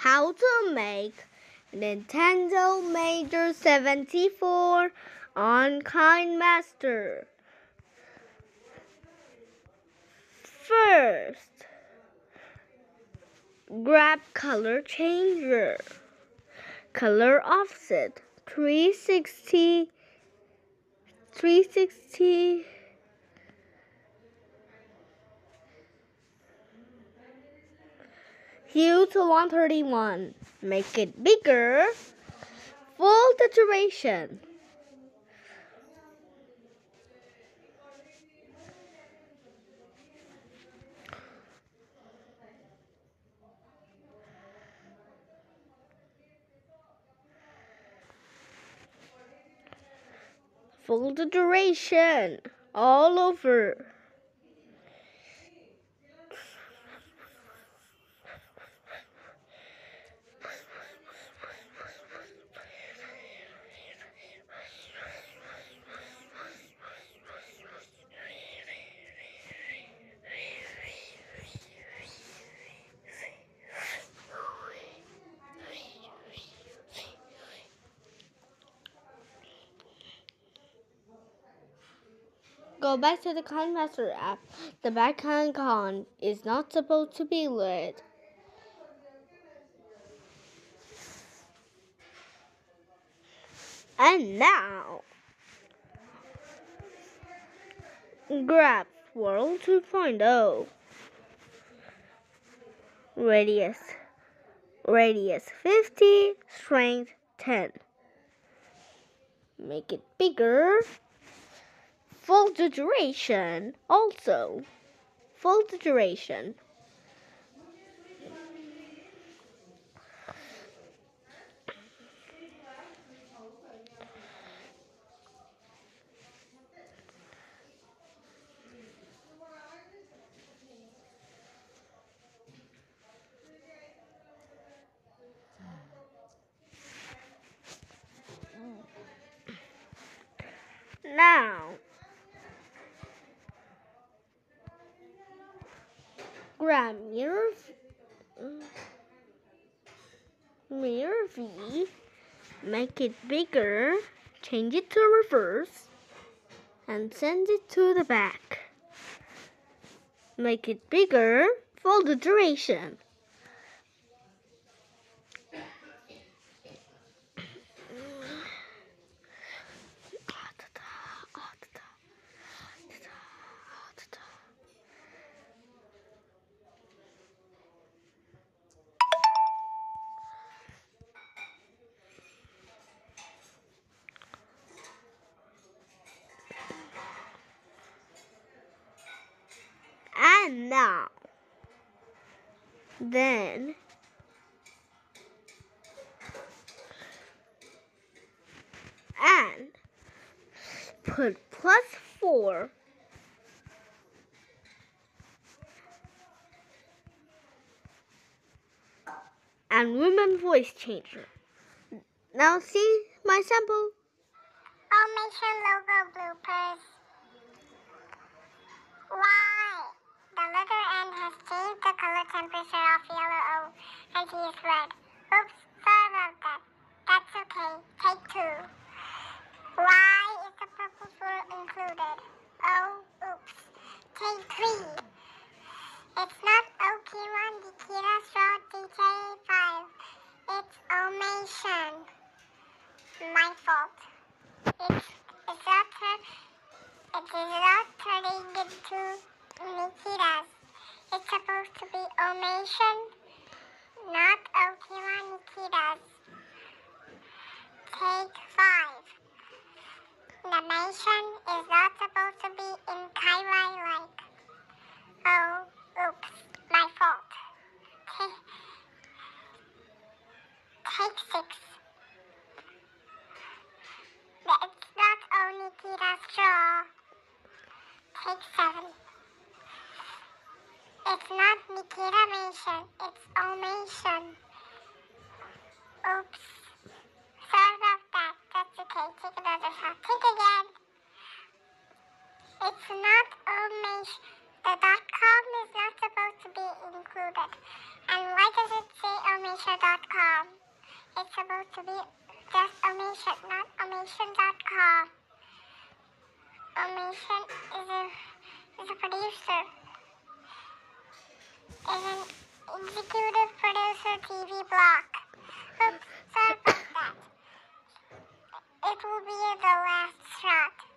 how to make Nintendo Major 74 on KineMaster. First, grab color changer, color offset 360, 360. Hue to 131. Make it bigger. Full saturation. Full duration all over. Go back to the KineMaster app. The backhand con is not supposed to be lit. And now, grab Swirl 2.0 radius radius 50 strength 10 make it bigger full duration also. Full duration. Now grab mirror mirror V make it bigger. Change it to reverse. And send it to the back. Make it bigger. For the duration And now, then, and put plus four and woman voice changer. Now see my sample. Omation logo bloopers. Why? The letter N has changed the color temperature of yellow O and he is red. Oops, sorry about that. That's okay. Take two. Why is the purple swirl included? Oh, oops. Take three. It's not Okiwan Dikira Straw DJ5. It's Omation. My fault. It's, it's not turn, it is not turning into Nikitas. It's supposed to be Omation, not Okiwan Nikitas. Take five. The nation is not supposed to be in Kairai like. Oh, oops, my fault. Take, take six. It's not only Kira straw. Take seven. It's not Nikita Mation, it's Omation. Oops. Sorry about that. That's okay. Take another shot. Take again. It's not Omation. The dot com is not supposed to be included. And why does it say? Omisha.com. It's supposed to be just Omisha, not Omisha.com. Omission is a, is a producer. Is an executive producer TV block. Oops, sorry about that. It will be the last shot.